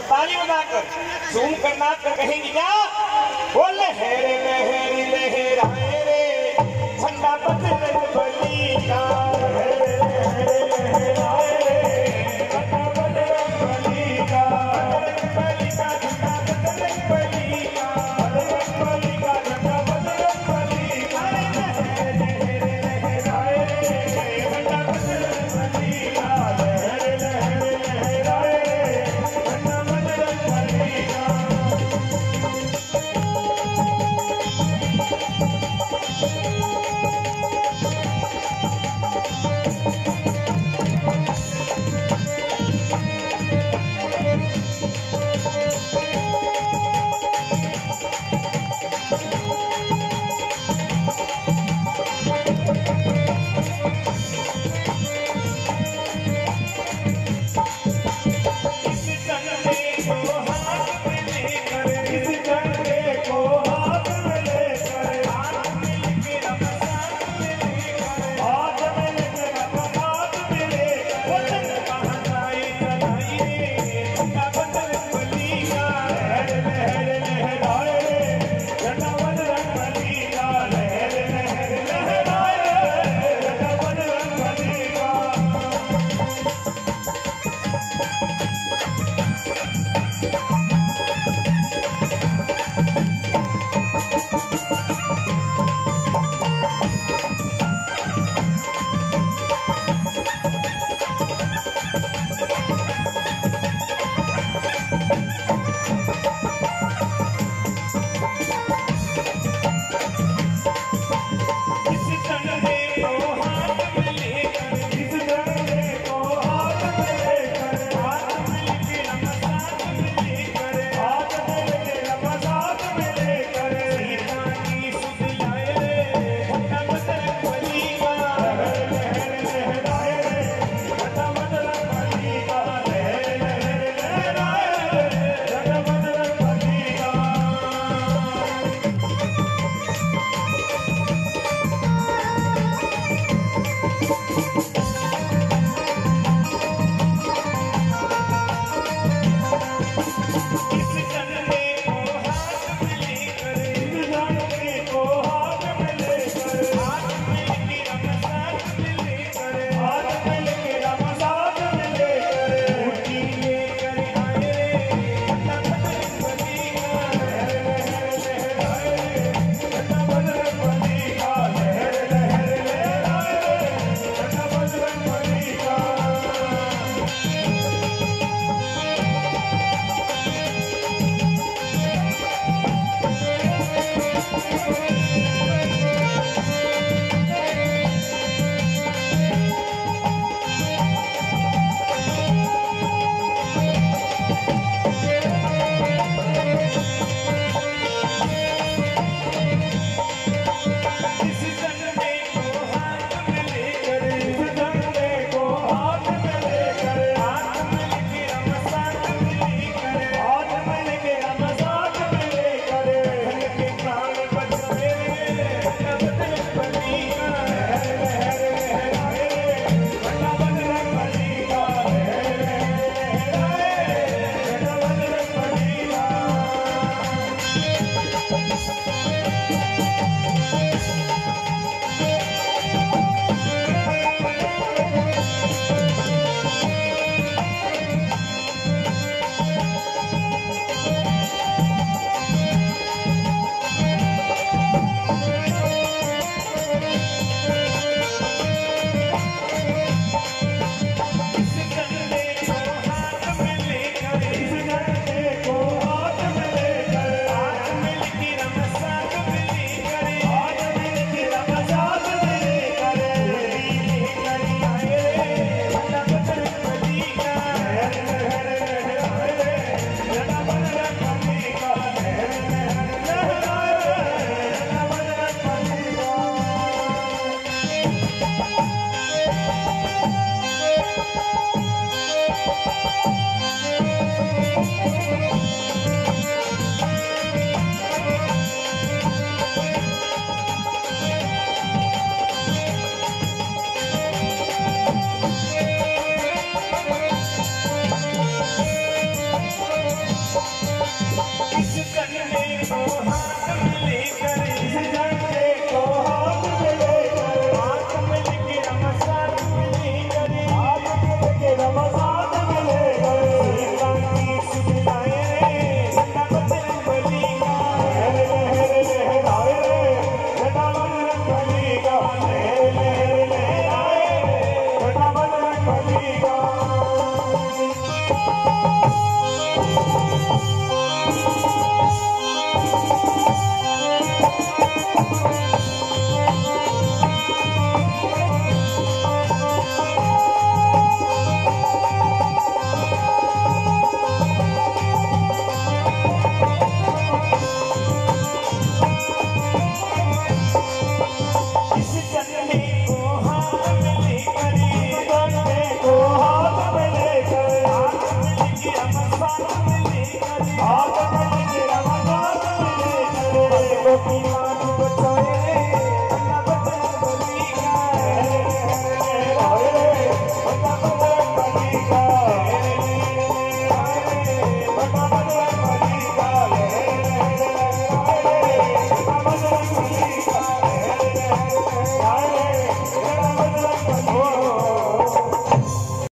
और ताली बजाकर झूम कर नाच कर कहेंगी, क्या? बोल, लहरे, लहरी, लहराए रे, झंडा पत्र की Happy